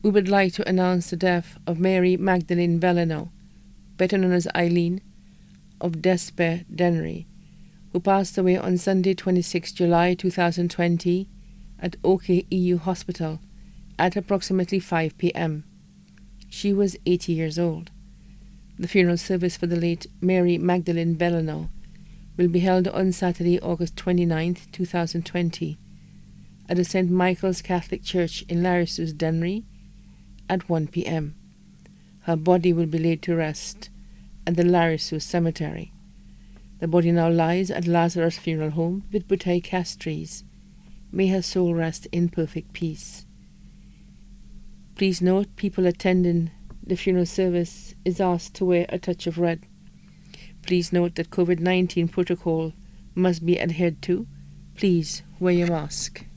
We would like to announce the death of Mary Magdalene Velinor, better known as Eileen, of Despair Dennery, who passed away on Sunday, 26 July 2020 at OK EU Hospital at approximately 5 p.m. She was 80 years old. The funeral service for the late Mary Magdalene Velinor will be held on Saturday, August 29, 2020, at the St. Michael's Catholic Church in La Ressource, Dennery, at 1 p.m. Her body will be laid to rest at the La Ressource Cemetery. The body now lies at Lazarus Funeral Home with Bouteille Castries. May her soul rest in perfect peace. Please note, people attending the funeral service is asked to wear a touch of red. Please note that COVID 19 protocol must be adhered to. Please wear your mask.